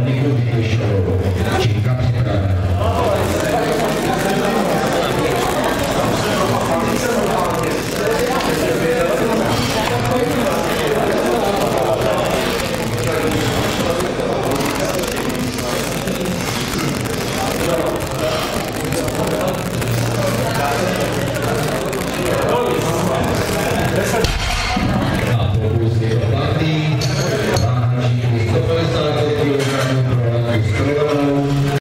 Nico Dication.